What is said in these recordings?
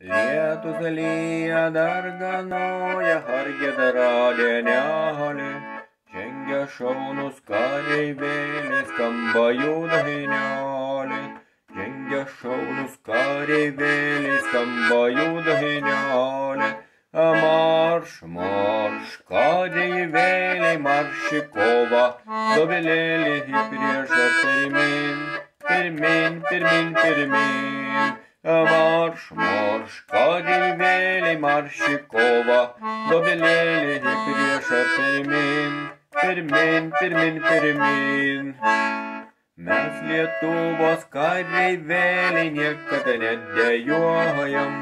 Lietus lyja dar ganoja, hargėdaralė nehalė. Žengia šaunus kareivėliai, skamba jų dainelė. Žengia šaunus kareivėliai, skamba jų dainelė. Marš, marš, kareivėliai, marš į kovą, dobilėlį į priešą pirmin, pirmin, pirmin, pirmin. Marš, marš, kareivėliai, marš į kovą, dobilėlį į priešą pirmin, pirmin, pirmin, pirmin. Mes Lietuvos kareivėliai niekada nedėjojam,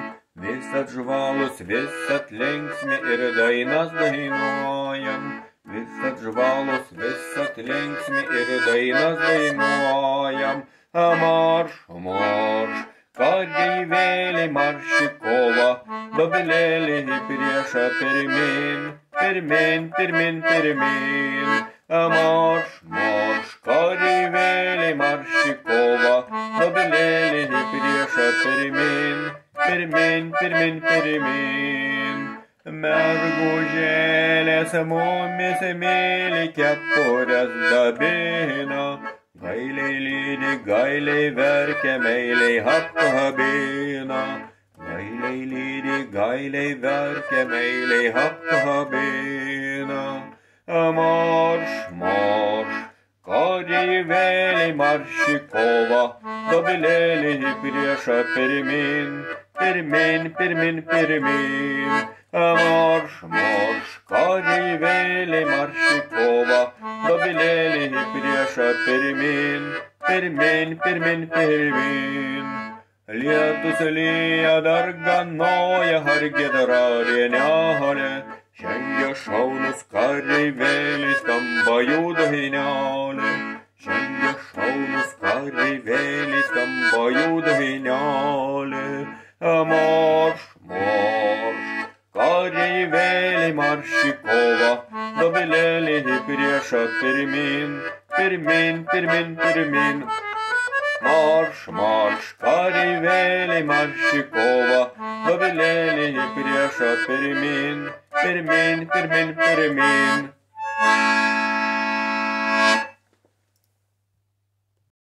visat žvalus, visat linksmi ir dainas dainuojam. Visat žvalus, visat linksmi ir dainas dainuojam. Marš, marš, kareivėliai marš į kovą, dobilėlį į priešą pirmin, pirmin, pirmin, pirmin. Marš, marš, kareivėliai marš į kovą, dobilėlį į priešą pirmin, pirmin, pirmin, pirmin. Mergužėlės mumis myli kepurės dabina, gailiai lydi, gailiai verkia, meiliai apkabina. Gailiai lydi, gailiai verkia, meiliai apkabina. Marš, marš, kareivėliai marš į kovą, dobilėlį į priešą pirmin, pirmin, pirmin, pirmin. Marš, marš, kareivėliai marš į kovą, dobilėlį į priešą pirmin, pirmin, pirmin, pirmin. Lietus lyja dar ganoja, hargėdaralė nehalė. Žengia šaunus kareivėliai, skamba jų dainelė. Žengia šaunus kareivėliai, skamba jų dainelė. Marš, marš, kareivėliai marš į kovą, dobilėlį į priešą pirmin, pirmin, pirmin, pirmin. Marš, marš, kareivėliai marš į kovą, dobilėlį į priešą pirmin, pirmin, pirmin, pirmin.